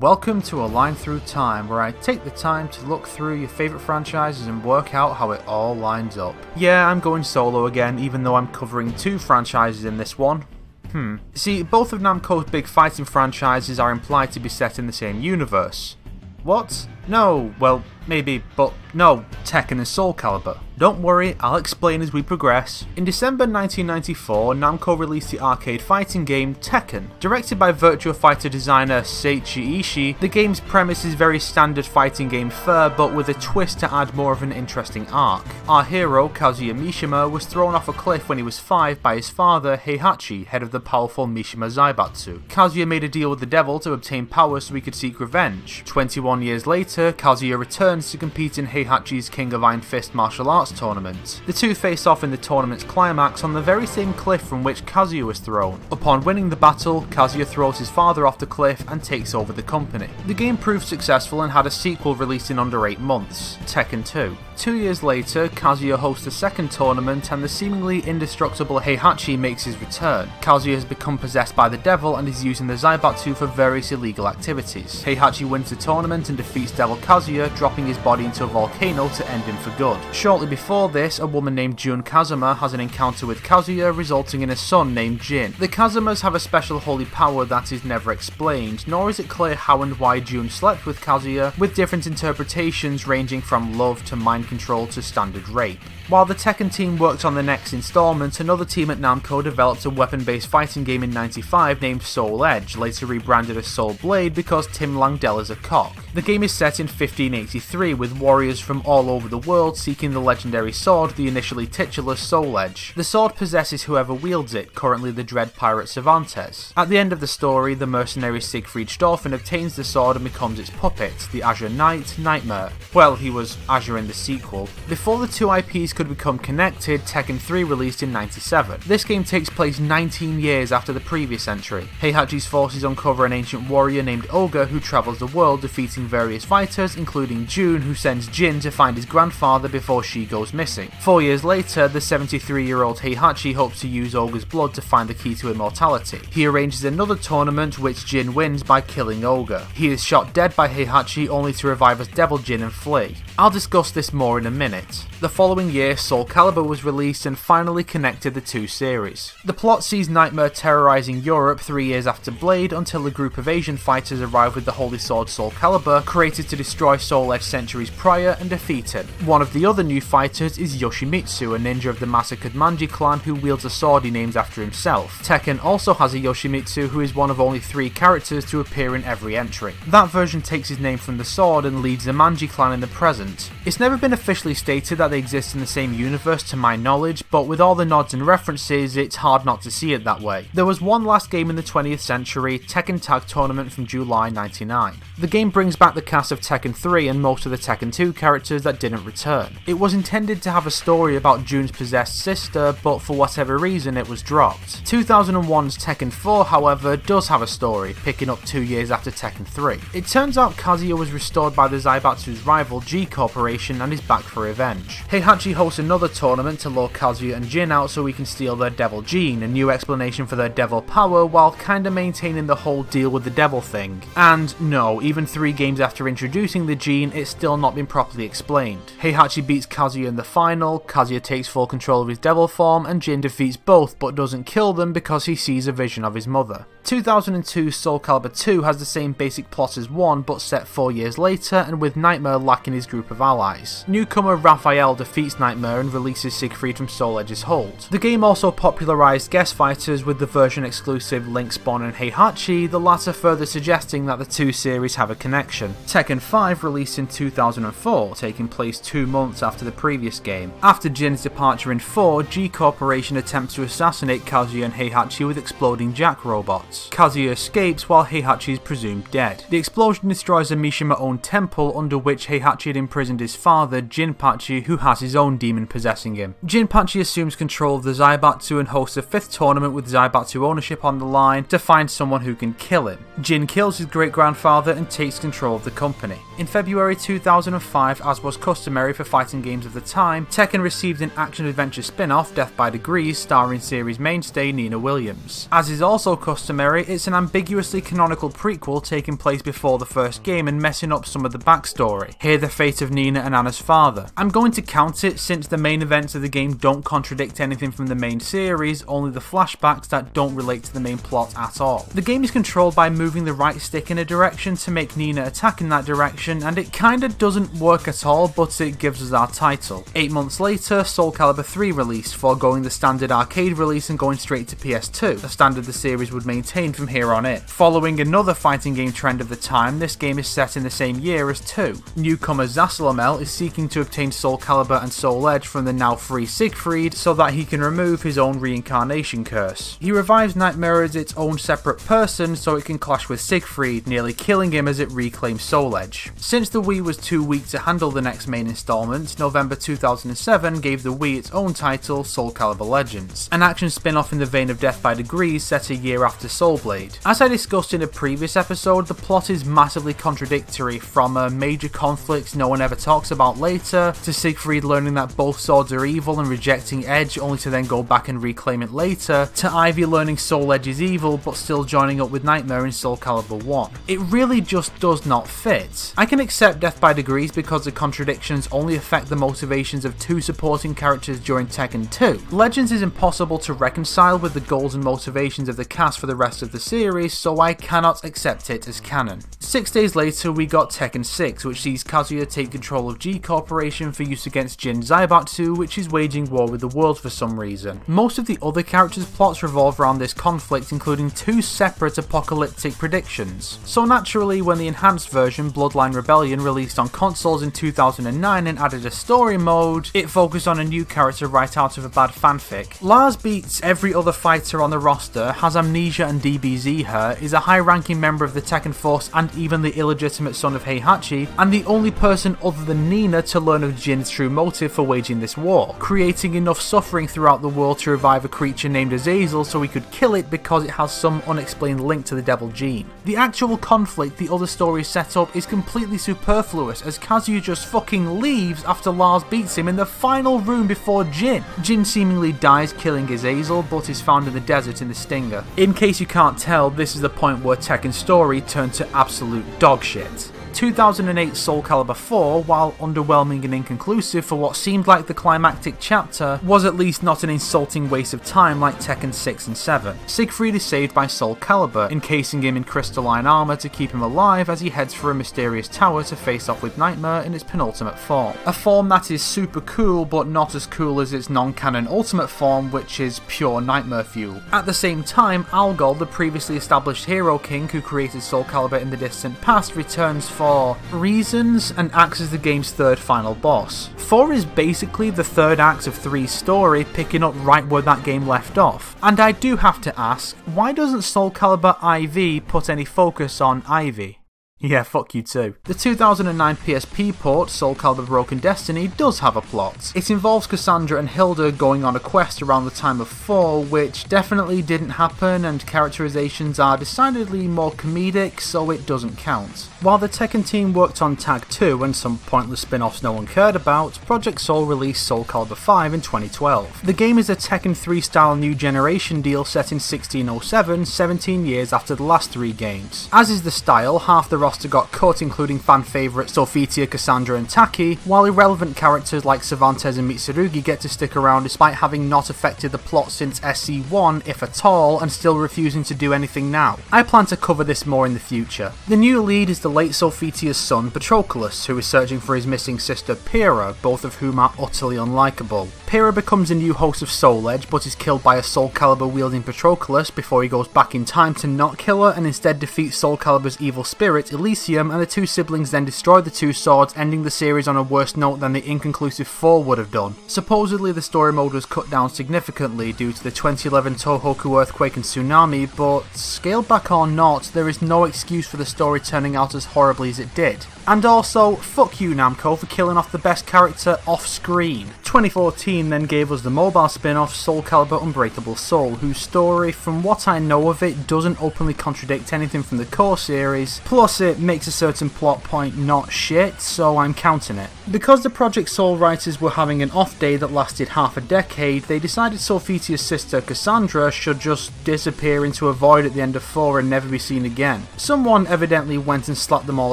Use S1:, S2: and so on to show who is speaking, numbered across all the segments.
S1: Welcome to A Line Through Time, where I take the time to look through your favourite franchises and work out how it all lines up. Yeah, I'm going solo again, even though I'm covering two franchises in this one. Hmm. See, both of Namco's big fighting franchises are implied to be set in the same universe. What? No, well, maybe, but no, Tekken and Soul Calibur. Don't worry, I'll explain as we progress. In December 1994, Namco released the arcade fighting game Tekken. Directed by Virtua Fighter designer Seiichi Ishii, the game's premise is very standard fighting game fare but with a twist to add more of an interesting arc. Our hero, Kazuya Mishima, was thrown off a cliff when he was 5 by his father, Heihachi, head of the powerful Mishima Zaibatsu. Kazuya made a deal with the devil to obtain power so he could seek revenge. 21 years later, Kazuya returns to compete in Heihachi's King of Iron Fist martial arts tournament. The two face off in the tournament's climax on the very same cliff from which Kazuya was thrown. Upon winning the battle, Kazuya throws his father off the cliff and takes over the company. The game proved successful and had a sequel released in under 8 months, Tekken 2. Two years later, Kazuya hosts a second tournament and the seemingly indestructible Heihachi makes his return. Kazuya has become possessed by the devil and is using the Zaibatsu for various illegal activities. Heihachi wins the tournament and defeats Devil Kazuya, dropping his body into a volcano to end him for good. Shortly before this, a woman named Jun Kazama has an encounter with Kazuya, resulting in a son named Jin. The Kazamas have a special holy power that is never explained, nor is it clear how and why Jun slept with Kazuya, with different interpretations ranging from love to mind control to standard rape. While the Tekken team worked on the next installment, another team at Namco developed a weapon-based fighting game in 95 named Soul Edge, later rebranded as Soul Blade because Tim Langdell is a cock. The game is set in 1583 with warriors from all over the world seeking the legendary sword, the initially titular Soul Edge. The sword possesses whoever wields it, currently the dread pirate Cervantes. At the end of the story, the mercenary Siegfried Schtauffen obtains the sword and becomes its puppet, the Azure Knight Nightmare. Well, he was Azure in the sequel. Before the two IPs could become connected, Tekken 3 released in 97. This game takes place 19 years after the previous entry. Heihachi's forces uncover an ancient warrior named Ogre who travels the world defeating various fighters, including Jun who sends Jin to find his grandfather before she goes missing. Four years later, the 73 year old Heihachi hopes to use Ogre's blood to find the key to immortality. He arranges another tournament which Jin wins by killing Ogre. He is shot dead by Heihachi only to revive as Devil Jin and flee. I'll discuss this more in a minute. The following year, Soul Calibur was released and finally connected the two series. The plot sees Nightmare terrorizing Europe three years after Blade until a group of Asian fighters arrive with the Holy Sword Soul Calibur, created to destroy Soul Edge centuries prior and defeat him. One of the other new fighters is Yoshimitsu, a ninja of the massacred Manji clan who wields a sword he names after himself. Tekken also has a Yoshimitsu who is one of only three characters to appear in every entry. That version takes his name from the sword and leads the Manji clan in the present. It's never been officially stated that they exist in the same universe to my knowledge, but with all the nods and references, it's hard not to see it that way. There was one last game in the 20th century, Tekken Tag Tournament from July 99. The game brings back the cast of Tekken 3 and most of the Tekken 2 characters that didn't return. It was intended to have a story about Jun's possessed sister, but for whatever reason it was dropped. 2001's Tekken 4, however, does have a story, picking up two years after Tekken 3. It turns out Kazuya was restored by the Zaibatsu's rival G Corporation and is back for revenge. Heihachi hosts another tournament to lure Kazuya and Jin out so he can steal their Devil Gene, a new explanation for their Devil power while kinda maintaining the whole deal with the Devil thing. And no, even three games after introducing the Gene, it's still not been properly explained. Heihachi beats Kazuya in the final, Kazuya takes full control of his Devil form, and Jin defeats both but doesn't kill them because he sees a vision of his mother. 2002 Soul Calibur 2 has the same basic plot as 1 but set 4 years later and with Nightmare lacking his group of allies. Newcomer Raphael defeats Nightmare and releases Siegfried from Soul Edge's hold. The game also popularised guest fighters with the version exclusive Link Spawn and Heihachi, the latter further suggesting that the two series have a connection. Tekken 5 released in 2004, taking place two months after the previous game. After Jin's departure in 4, G Corporation attempts to assassinate Kazuya and Heihachi with exploding jack robots. Kazuya escapes while Heihachi is presumed dead. The explosion destroys a Mishima-owned temple under which Heihachi had imprisoned his father, Jinpachi, who has his own demon possessing him. Jinpachi assumes control of the Zaibatsu and hosts a fifth tournament with Zaibatsu ownership on the line to find someone who can kill him. Jin kills his great-grandfather and takes control of the company. In February 2005, as was customary for fighting games of the time, Tekken received an action-adventure spin-off, Death by Degrees, starring series mainstay Nina Williams. As is also customary, it's an ambiguously canonical prequel taking place before the first game and messing up some of the backstory. Here the fate of Nina and Anna's father. I'm going to count it since the main events of the game don't contradict anything from the main series, only the flashbacks that don't relate to the main plot at all. The game is controlled by moving the right stick in a direction to make Nina attack in that direction, and it kinda doesn't work at all, but it gives us our title. Eight months later, Soul Calibur 3 released, foregoing the standard arcade release and going straight to PS2, a standard the series would maintain from here on in. Following another fighting game trend of the time, this game is set in the same year as 2. Newcomer Zasalamel is seeking to obtain Soul Calibur and Soul Edge from the now free Siegfried so that he can remove his own reincarnation curse. He revives Nightmare as its own separate person so it can clash with Siegfried, nearly killing him as it reclaims Soul Edge. Since the Wii was too weak to handle the next main installment, November 2007 gave the Wii its own title, Soul Calibur Legends, an action spin-off in the vein of Death by Degrees set a year after Soul Blade. As I discussed in a previous episode, the plot is massively contradictory from a major conflict no one ever talks about later, to Siegfried learning that both swords are evil and rejecting Edge only to then go back and reclaim it later, to Ivy learning Soul Edge is evil but still joining up with Nightmare in Soul Calibur 1. It really just does not fit. I can accept Death by Degrees because the contradictions only affect the motivations of two supporting characters during Tekken 2. Legends is impossible to reconcile with the goals and motivations of the cast for the rest of the series, so I cannot accept it as canon. Six days later, we got Tekken 6, which sees Kazuya take control of G Corporation for use against Jin Zaibatsu, which is waging war with the world for some reason. Most of the other characters' plots revolve around this conflict, including two separate apocalyptic predictions. So naturally, when the enhanced version, Bloodline Rebellion, released on consoles in 2009 and added a story mode, it focused on a new character right out of a bad fanfic. Lars beats every other fighter on the roster, has amnesia and DBZ her, is a high-ranking member of the Tekken Force and even the illegitimate son of Heihachi, and the only person other than Nina to learn of Jin's true motive for waging this war, creating enough suffering throughout the world to revive a creature named Azazel so he could kill it because it has some unexplained link to the devil gene. The actual conflict the other stories set up is completely superfluous as Kazuya just fucking leaves after Lars beats him in the final room before Jin. Jin seemingly dies killing Azazel but is found in the desert in the Stinger. In case you can't tell, this is the point where Tekken's story turned to absolute dog shit. 2008 Soul Calibur 4, while underwhelming and inconclusive for what seemed like the climactic chapter, was at least not an insulting waste of time like Tekken 6 and 7. Siegfried is saved by Soul Calibur, encasing him in crystalline armour to keep him alive as he heads for a mysterious tower to face off with Nightmare in its penultimate form. A form that is super cool but not as cool as its non-canon ultimate form which is pure Nightmare fuel. At the same time, Algol, the previously established Hero King who created Soul Calibur in the distant past, returns for reasons and acts as the game's third final boss. 4 is basically the third act of 3's story, picking up right where that game left off. And I do have to ask, why doesn't Soul Calibur IV put any focus on Ivy? Yeah, fuck you too. The 2009 PSP port, Soul Calibur Broken Destiny, does have a plot. It involves Cassandra and Hilda going on a quest around the time of 4, which definitely didn't happen and characterizations are decidedly more comedic, so it doesn't count. While the Tekken team worked on Tag 2 and some pointless spin-offs no one cared about, Project Soul released Soul Calibur 5 in 2012. The game is a Tekken 3 style new generation deal set in 1607, 17 years after the last three games. As is the style, half the roster got cut, including fan favourites Sophitia, Cassandra, and Taki, while irrelevant characters like Cervantes and Mitsurugi get to stick around despite having not affected the plot since SC1, if at all, and still refusing to do anything now. I plan to cover this more in the future. The new lead is the late Sophitia's son, Patroclus, who is searching for his missing sister Pyrrha, both of whom are utterly unlikable. Pyrrha becomes a new host of Soul Edge, but is killed by a Soul Calibur wielding Patroclus before he goes back in time to not kill her and instead defeats Soul Calibur's evil spirit, Elysium, and the two siblings then destroy the two swords, ending the series on a worse note than the inconclusive 4 would have done. Supposedly the story mode was cut down significantly due to the 2011 Tohoku earthquake and tsunami, but scaled back or not, there is no excuse for the story turning out as horribly as it did. And also, fuck you Namco for killing off the best character off screen. 2014 then gave us the mobile spin-off Soul Calibur Unbreakable Soul, whose story, from what I know of it, doesn't openly contradict anything from the core series, plus it makes a certain plot point not shit, so I'm counting it. Because the Project Soul writers were having an off day that lasted half a decade, they decided Sophitia's sister Cassandra should just disappear into a void at the end of 4 and never be seen again. Someone evidently went and slapped them all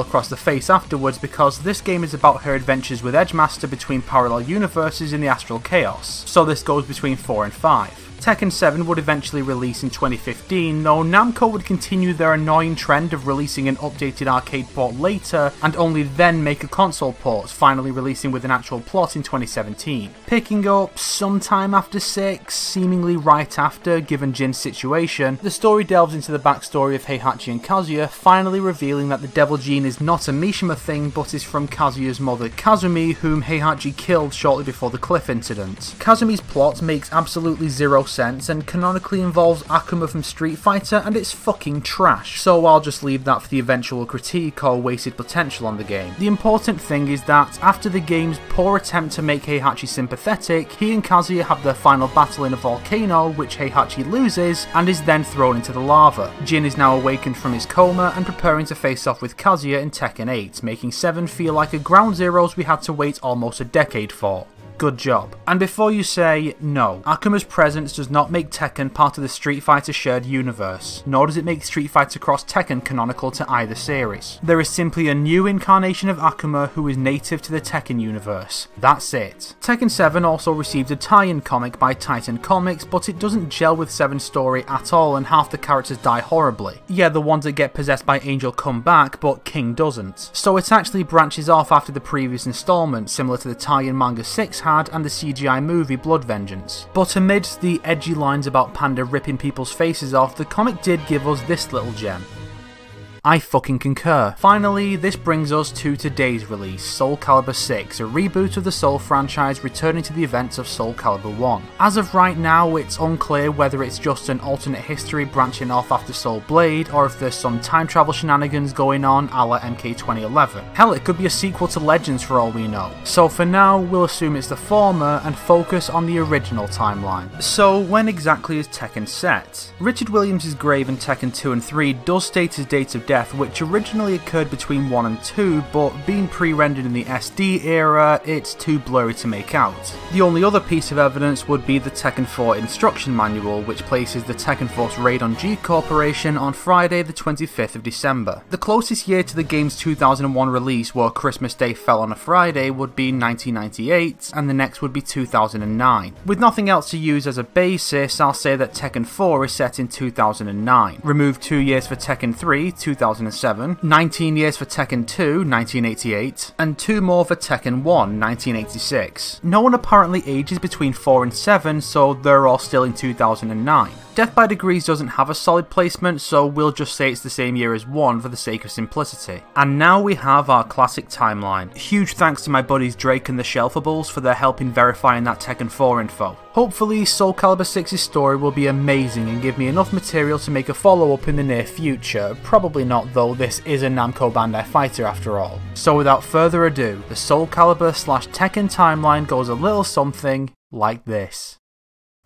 S1: across the face afterwards because this game is about her adventures with Edgemaster between parallel universes in the Astral Chaos, so this goes between 4 and 5. Tekken 7 would eventually release in 2015, though Namco would continue their annoying trend of releasing an updated arcade port later and only then make a console port, finally releasing with an actual plot in 2017. Picking up sometime after 6, seemingly right after, given Jin's situation, the story delves into the backstory of Heihachi and Kazuya, finally revealing that the Devil Gene is not a Mishima thing but is from Kazuya's mother Kazumi, whom Heihachi killed shortly before the cliff incident. Kazumi's plot makes absolutely zero sense and canonically involves Akuma from Street Fighter and it's fucking trash, so I'll just leave that for the eventual critique or wasted potential on the game. The important thing is that after the game's poor attempt to make Heihachi sympathetic, he and Kazuya have their final battle in a volcano which Heihachi loses and is then thrown into the lava. Jin is now awakened from his coma and preparing to face off with Kazuya in Tekken 8, making 7 feel like a Ground Zeroes we had to wait almost a decade for. Good job. And before you say no, Akuma's presence does not make Tekken part of the Street Fighter shared universe, nor does it make Street Fighter Cross Tekken canonical to either series. There is simply a new incarnation of Akuma who is native to the Tekken universe. That's it. Tekken 7 also received a tie-in comic by Titan Comics, but it doesn't gel with 7's story at all and half the characters die horribly. Yeah, the ones that get possessed by Angel come back, but King doesn't. So it actually branches off after the previous installment, similar to the tie-in manga 6 and the CGI movie Blood Vengeance. But amidst the edgy lines about Panda ripping people's faces off, the comic did give us this little gem. I fucking concur. Finally, this brings us to today's release, Soul Calibur 6, a reboot of the Soul franchise returning to the events of Soul Calibur 1. As of right now, it's unclear whether it's just an alternate history branching off after Soul Blade, or if there's some time travel shenanigans going on a la MK 2011. Hell, it could be a sequel to Legends for all we know. So for now, we'll assume it's the former and focus on the original timeline. So when exactly is Tekken set? Richard Williams' grave in Tekken 2 and 3 does state his date of death, which originally occurred between 1 and 2, but being pre-rendered in the SD era, it's too blurry to make out. The only other piece of evidence would be the Tekken 4 instruction manual, which places the Tekken Force raid on G Corporation on Friday the 25th of December. The closest year to the game's 2001 release, where Christmas Day fell on a Friday, would be 1998, and the next would be 2009. With nothing else to use as a basis, I'll say that Tekken 4 is set in 2009. Remove 2 years for Tekken 3, 2007, 19 years for Tekken 2, 1988, and 2 more for Tekken 1, 1986. No one apparently ages between 4 and 7, so they're all still in 2009. Death by Degrees doesn't have a solid placement, so we'll just say it's the same year as 1 for the sake of simplicity. And now we have our classic timeline. Huge thanks to my buddies Drake and the Shelfables for their help in verifying that Tekken 4 info. Hopefully, Soul Calibur 6's story will be amazing and give me enough material to make a follow up in the near future. Probably not, though, this is a Namco Bandai fighter after all. So, without further ado, the Soul Calibur slash Tekken timeline goes a little something like this.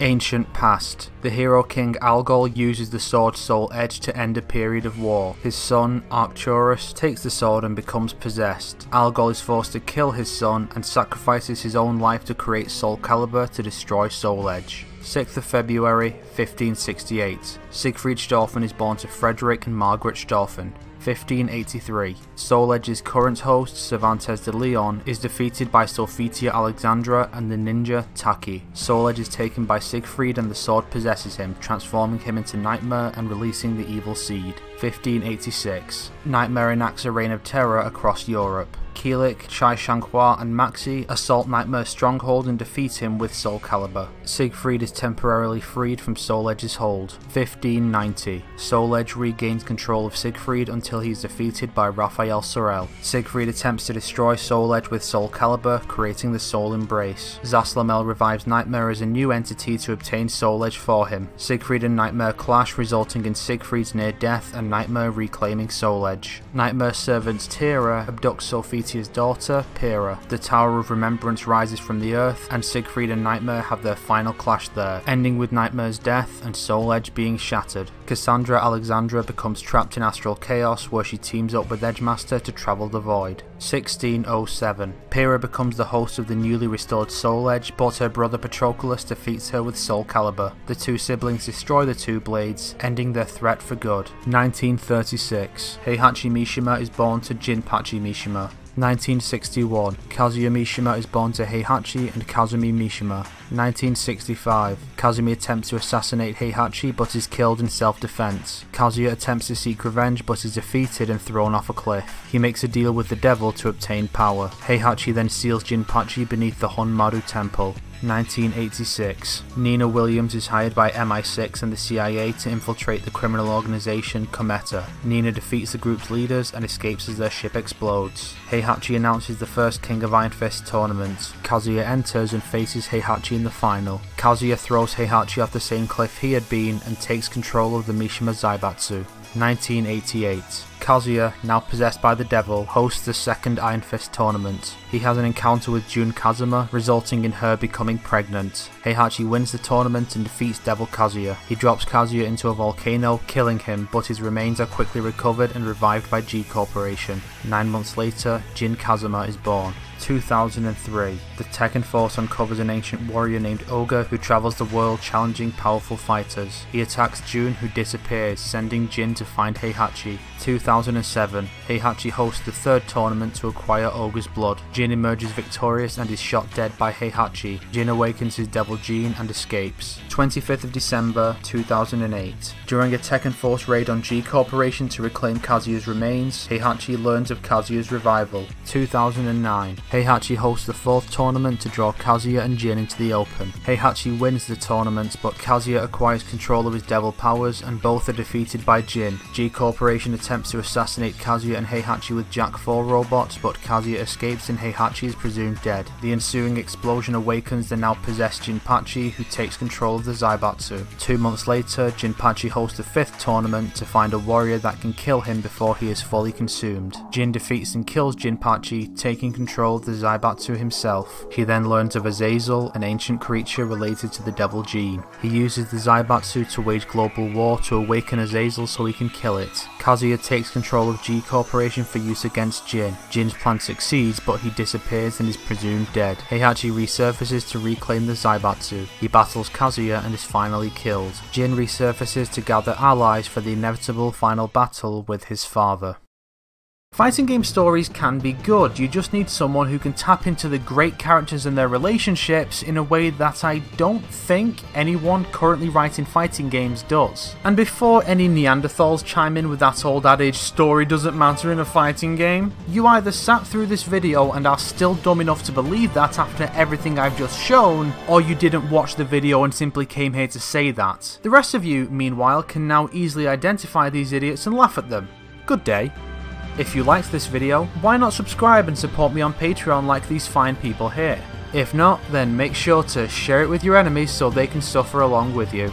S1: Ancient Past. The hero king Algol uses the sword Soul Edge to end a period of war. His son, Arcturus, takes the sword and becomes possessed. Algol is forced to kill his son and sacrifices his own life to create Soul Calibur to destroy Soul Edge. 6th of February 1568. Siegfried Schtauffen is born to Frederick and Margaret Schtauffen. 1583. Soul Edge's current host, Cervantes de Leon, is defeated by Sophitia Alexandra and the ninja Taki. Soul Edge is taken by Siegfried and the sword possesses him, transforming him into Nightmare and releasing the evil seed. 1586. Nightmare enacts a reign of terror across Europe. Kilik, Chai Xianghua, and Maxi assault Nightmare's stronghold and defeat him with Soul Calibur. Siegfried is temporarily freed from Soul Edge's hold. 1590. Soul Edge regains control of Siegfried until he is defeated by Raphael Sorel. Siegfried attempts to destroy Soul Edge with Soul Calibur, creating the Soul Embrace. Zasalamel revives Nightmare as a new entity to obtain Soul Edge for him. Siegfried and Nightmare clash, resulting in Siegfried's near death and Nightmare reclaiming Soul Edge. Nightmare servants Tira abducts Sophitia's daughter, Pyrrha. The Tower of Remembrance rises from the earth, and Siegfried and Nightmare have their final clash there, ending with Nightmare's death and Soul Edge being shattered. Cassandra Alexandra becomes trapped in astral chaos where she teams up with Edgemaster to travel the void. 1607. Pyrrha becomes the host of the newly restored Soul Edge, but her brother Patroclus defeats her with Soul Calibur. The two siblings destroy the two blades, ending their threat for good. 1936. Heihachi Mishima is born to Jinpachi Mishima. 1961, Kazuya Mishima is born to Heihachi and Kazumi Mishima. 1965, Kazumi attempts to assassinate Heihachi but is killed in self-defense. Kazuya attempts to seek revenge but is defeated and thrown off a cliff. He makes a deal with the devil to obtain power. Heihachi then seals Jinpachi beneath the Honmaru temple. 1986. Nina Williams is hired by MI6 and the CIA to infiltrate the criminal organization Kometa. Nina defeats the group's leaders and escapes as their ship explodes. Heihachi announces the first King of Iron Fist tournament. Kazuya enters and faces Heihachi in the final. Kazuya throws Heihachi off the same cliff he had been and takes control of the Mishima Zaibatsu. 1988. Kazuya, now possessed by the devil, hosts the second Iron Fist tournament. He has an encounter with Jun Kazama, resulting in her becoming pregnant. Heihachi wins the tournament and defeats Devil Kazuya. He drops Kazuya into a volcano, killing him, but his remains are quickly recovered and revived by G Corporation. Nine months later, Jin Kazama is born. 2003. The Tekken Force uncovers an ancient warrior named Ogre who travels the world challenging powerful fighters. He attacks Jun who disappears, sending Jin to find Heihachi. 2007. Heihachi hosts the third tournament to acquire Ogre's blood. Jin emerges victorious and is shot dead by Heihachi. Jin awakens his devil gene and escapes. 25th of December 2008. During a Tekken Force raid on G Corporation to reclaim Kazuya's remains, Heihachi learns of Kazuya's revival. 2009. Heihachi hosts the fourth tournament to draw Kazuya and Jin into the open. Heihachi wins the tournament, but Kazuya acquires control of his devil powers and both are defeated by Jin. G Corporation attempts to assassinate Kazuya and Heihachi with Jack 4 robots, but Kazuya escapes and Heihachi is presumed dead. The ensuing explosion awakens the now possessed Jinpachi, who takes control of the Zaibatsu. Two months later, Jinpachi hosts the fifth tournament to find a warrior that can kill him before he is fully consumed. Jin defeats and kills Jinpachi, taking control of the Zaibatsu himself. He then learns of Azazel, an ancient creature related to the Devil Gene. He uses the Zaibatsu to wage global war to awaken Azazel so he can kill it. Kazuya takes control of G Corporation for use against Jin. Jin's plan succeeds, but he disappears and is presumed dead. Heihachi resurfaces to reclaim the Zaibatsu. He battles Kazuya and is finally killed. Jin resurfaces to gather allies for the inevitable final battle with his father. Fighting game stories can be good, you just need someone who can tap into the great characters and their relationships in a way that I don't think anyone currently writing fighting games does. And before any Neanderthals chime in with that old adage, story doesn't matter in a fighting game, you either sat through this video and are still dumb enough to believe that after everything I've just shown, or you didn't watch the video and simply came here to say that. The rest of you, meanwhile, can now easily identify these idiots and laugh at them. Good day. If you liked this video, why not subscribe and support me on Patreon like these fine people here? If not, then make sure to share it with your enemies so they can suffer along with you.